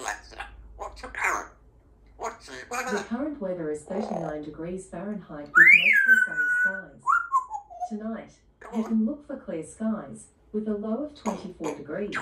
Alexa, what's the current? What's the The weather? current weather is 39 degrees Fahrenheit with mostly sunny skies. Tonight, you can look for clear skies with a low of 24 degrees.